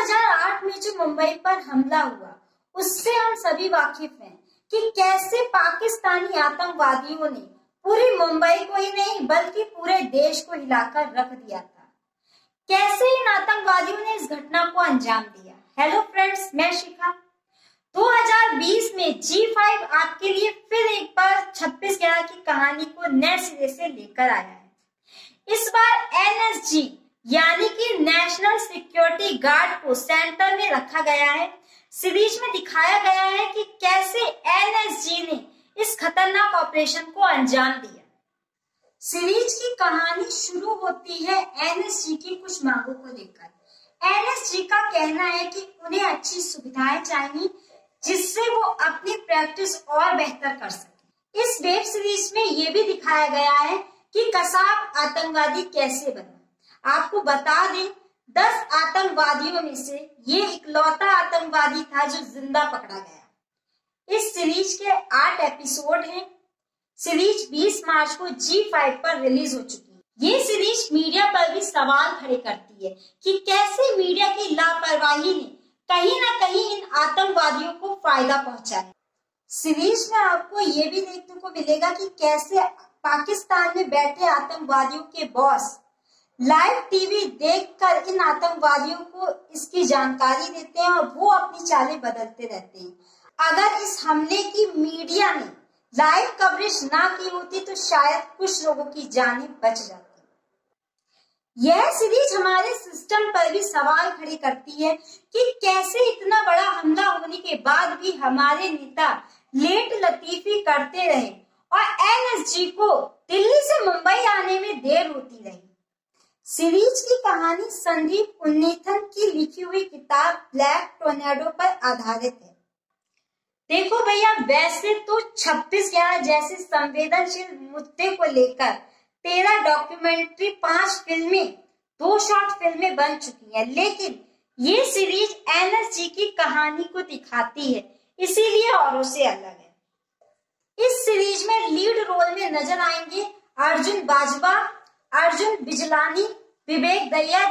2008 में जो मुंबई पर हमला हुआ, उससे हम सभी वाकिफ हैं कि कैसे पाकिस्तानी आतंकवादियों ने पूरी मुंबई को ही नहीं, बल्कि पूरे देश को हिलाकर रख दिया था। कैसे इन आतंकवादियों ने इस घटना को अंजाम दिया? हेलो फ्रेंड्स मैं शिखा। 2020 में G5 आपके लिए फिर एक बार छब्बीस ग्यारह की कहानी को नए सिरे से लेकर आया है। इस बार एनएसजी यानी कि नेशनल सिक्योरिटी गार्ड को सेंटर में रखा गया है। सीरीज़ में दिखाया गया है कि कैसे एनएसजी ने इस खतरनाक ऑपरेशन को अंजाम दिया। सीरीज़ की कहानी शुरू होती है एनएसजी की कुछ मांगों को लेकर। एनएसजी का कहना है कि उन्हें अच्छी सुविधाएँ चाहिए, जिससे वो अपनी प्रैक्टिस और बेहतर कर सके। इस वेब सीरीज़ में ये भी दिखाया गया है कि कसाब आतंकवादी कैसे बना। आपको बता दें, दस आतंकवादियों में से ये इकलौता आतंकवादी था जो ज़िंदा पकड़ा गया। इस सीरीज़ के आठ एपिसोड हैं। सीरीज़ 20 मार्च को जी फाइव पर रिलीज़ हो चुकी है। ये सीरीज़ मीडिया पर भी सवाल खड़े करती है कि कैसे मीडिया की लापरवाही ने कहीं ना कहीं इन आतंकवादियों को फ़ायदा पहुँचा है सीरीज़ में आपको ये भी देखने को मिलेगा कि कैसे पाकिस्तान में बैठे आतंकवादियों के बॉस लाइव टीवी देखकर इन आतंकवादियों को इसकी जानकारी देते हैं और वो अपनी चालें बदलते रहते हैं। अगर इस हमले की मीडिया ने लाइव कवरेज ना की होती तो शायद कुछ लोगों की जानें बच जाती। यह सीरीज़ हमारे सिस्टम पर भी सवाल खड़े करती है कि कैसे इतना बड़ा हमला होने के बाद भी हमारे नेता लेट लतीफी करते रहे और एनएसजी को दिल्ली से मुंबई आने में देर होती रही सीरीज़ की कहानी संदीप उन्नीथन की लिखी हुई किताब ब्लैक टोर्नेडो पर आधारित है। देखो भैया, वैसे तो 26 ग्यारह जैसे संवेदनशील मुद्दे को लेकर तेरह डॉक्यूमेंट्री पाँच फ़िल्में, दो शॉर्ट फ़िल्में बन चुकी हैं, लेकिन ये सीरीज़ एनएसजी की कहानी को दिखाती है, इसीलिए औरों से अलग है। इस सीरीज़ में लीड रोल में नज़र आएँगे अर्जुन बाजवा, अर्जुन बिजलानी विवेक दरिया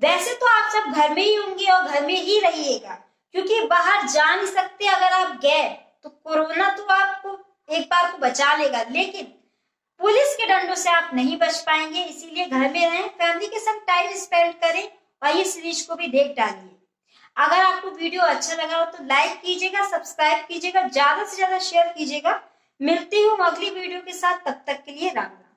वैसे तो आप सब घर में ही होंगे और घर में ही रहिएगा, क्योंकि बाहर जा नहीं सकते अगर आप गए तो कोरोना तो आपको एक बार को बचा लेगा, लेकिन पुलिस के डंडों से आप नहीं बच पाएँगे, इसीलिए घर में रहें, फैमिली के साथ टाइम स्पेंड करें और ये सीरीज़ को भी देख डालिए। अगर आपको वीडियो अच्छा लगा हो तो लाइक कीजिएगा, सब्सक्राइब कीजिएगा, ज़्यादा से ज़्यादा शेयर कीजिएगा। मिलती हूँ अगली वीडियो के साथ, तब तक के लिए राम राम।